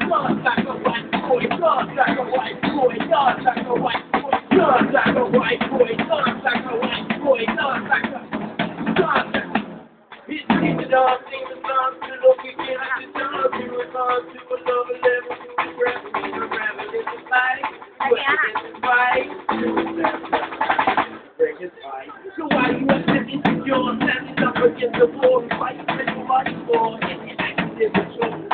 like a white boy, a white boy, a white boy, a white boy, a white boy, a the sing the a rebel, it's a fight, fight, fight. So why you up against the you